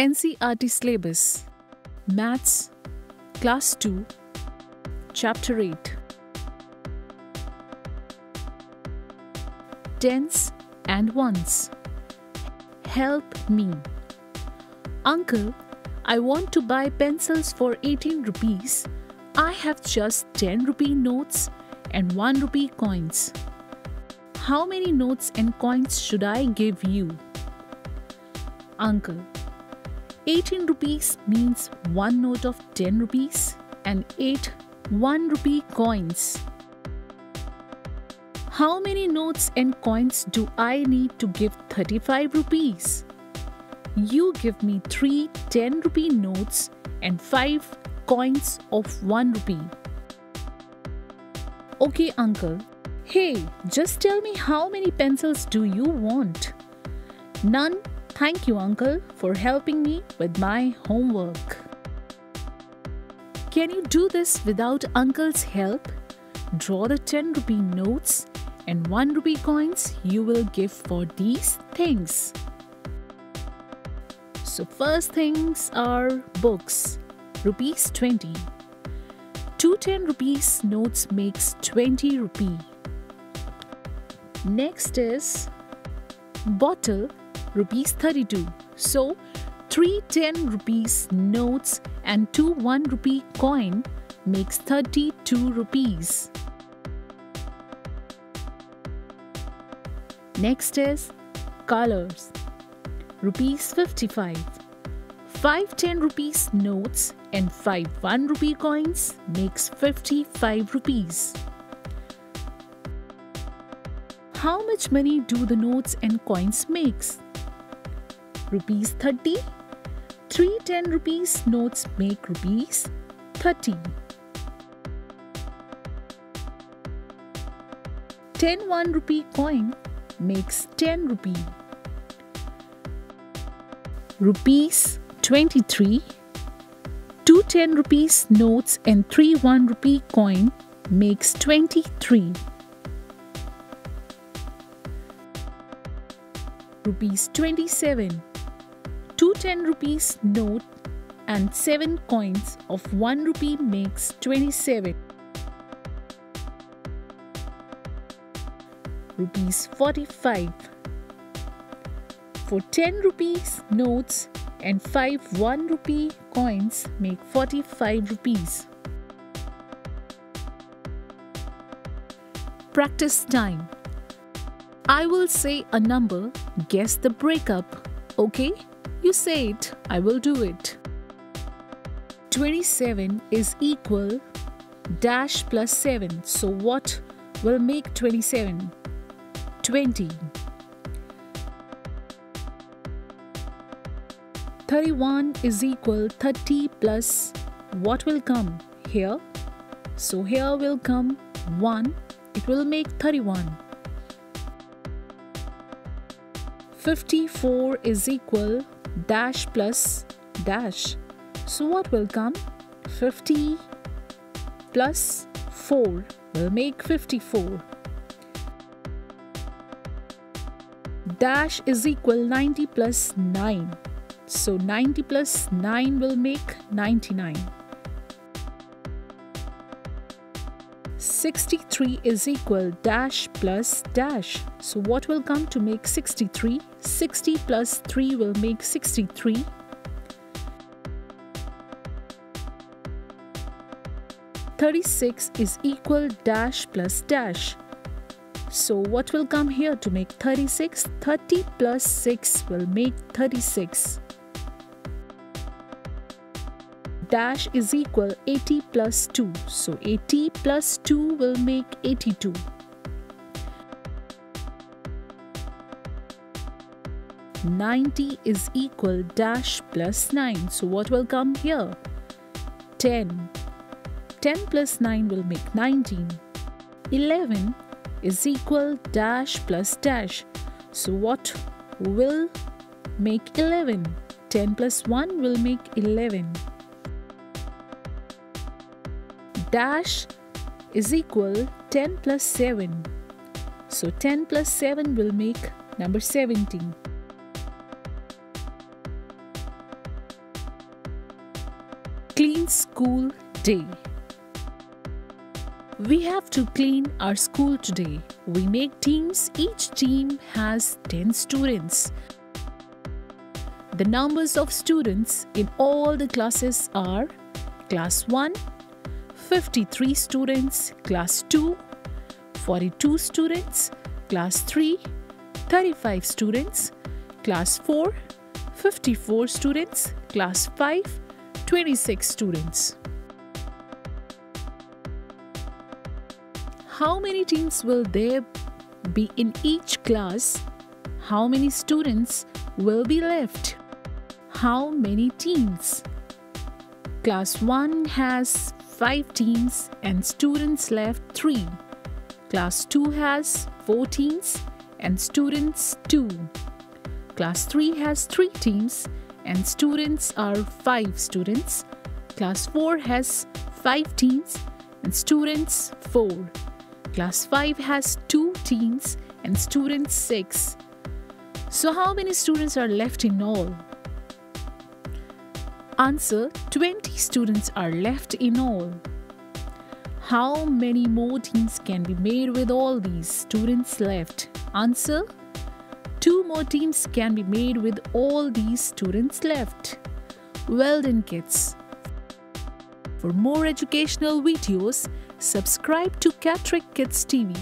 NCERT syllabus Maths Class 2 Chapter 8 Tens and ones Help me Uncle, I want to buy pencils for 18 rupees. I have just 10 rupee notes and 1 rupee coins. How many notes and coins should I give you? Uncle, 18 rupees means 1 note of 10 rupees and 8 1 rupee coins. How many notes and coins do I need to give 35 rupees? You give me 3 10 rupee notes and 5 coins of 1 rupee. Okay, uncle. Hey, just tell me how many pencils do you want? None. Thank you, uncle, for helping me with my homework. Can you do this without uncle's help? Draw the 10 rupee notes and 1 rupee coins you will give for these things. So first things are books, rupees 20. Two 10 rupees notes makes 20 rupee. Next is bottle, rupees 32. So 3 10 rupees notes and 2 1 rupee coin makes 32 rupees. Next is colors rupees 55 5 10 rupees notes and 5 1 rupee coins makes 55 rupees how much money do the notes and coins makes rupees 30 3 10 rupees notes make rupees 30 10 1 rupee coin makes 10 rupee. Rupees 23 2 10 rupees notes and 3 1 rupee coin makes 23 rupees 27 2 10 rupees note and 7 coins of 1 rupee makes 27 rupees 45 for 10 rupees notes and 5 1 rupee coins make 45 rupees. Practice time. I will say a number, guess the breakup. Okay? You say it, I will do it. 27 is equal dash plus 7. So what will make 27? 20. 31 is equal 30 plus what will come here? So here will come 1. It will make 31. 54 is equal dash plus dash. So what will come? 50 plus 4 will make 54. Dash is equal 90 plus 9. So 90 plus 9 will make 99. 63 is equal dash plus dash. So what will come to make 63? 60 plus 3 will make 63. Thirty-six is equal dash plus dash. So what will come here to make 36? 30 plus 6 will make 36 dash is equal 80 plus 2. So 80 plus 2 will make 82. Ninety is equal dash plus 9. So what will come here? 10. 10 plus 9 will make 19. 11 is equal dash plus dash. So what will make 11? 10 plus 1 will make 11 dash is equal 10 plus 7. So 10 plus 7 will make number 17. Clean school day. We have to clean our school today. We make teams. Each team has 10 students. The numbers of students in all the classes are Class 1, 53 students, Class 2, 42 students, Class 3, 35 students, Class 4, 54 students, Class 5, 26 students. How many teams will there be in each class? How many students will be left? How many teams? Class 1 has 5 teams and students left 3. Class 2 has 4 teams and students 2. Class 3 has 3 teams and students are 5 students. Class 4 has 5 teams and students 4. Class 5 has 2 teams and students 6. So how many students are left in all? Answer 20 students are left in all. How many more teams can be made with all these students left? Answer Two more teams can be made with all these students left. Well done, kids. For more educational videos, subscribe to Catrack Kids TV.